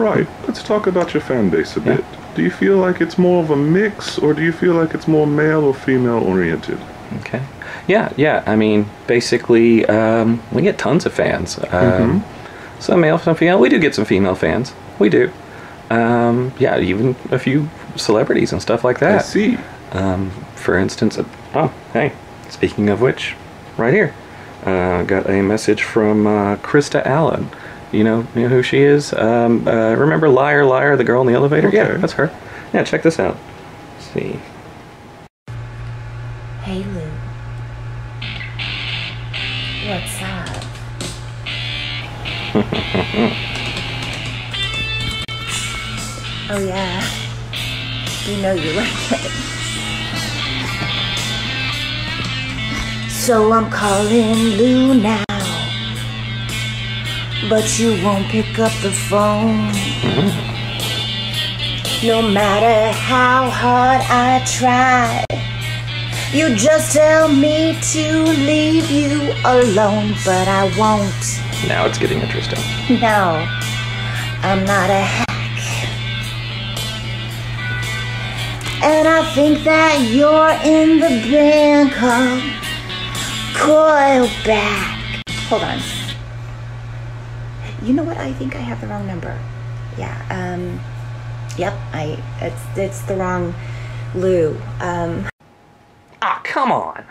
Right. Let's talk about your fan base a bit. Do you feel like it's more of a mix, or do you feel like it's more male or female oriented? Okay. Yeah, yeah. I mean, basically, um, we get tons of fans. Um, Some male, some female. We do get some female fans. We do. Um, yeah, even a few celebrities and stuff like that. I see. Um, for instance, uh, oh, hey, speaking of which, right here, uh, got a message from uh, Krista Allen. You know, you know who she is? Um, uh, remember Liar Liar, the girl in the elevator? Yeah, that's her. Yeah, check this out. Let's see. Hey Lew. What's up? oh yeah. You know you like it. So I'm calling Lew now. But you won't pick up the phone. No matter how hard I try. You just tell me to leave you alone, but I won't. Now it's getting interesting. No, I'm not a hack. And I think that you're in the band called Coilback. Hold on. You know what? I think I have the wrong number. Yeah. Um. Yep. I. It's it's the wrong Lew. Um. Ah, come on.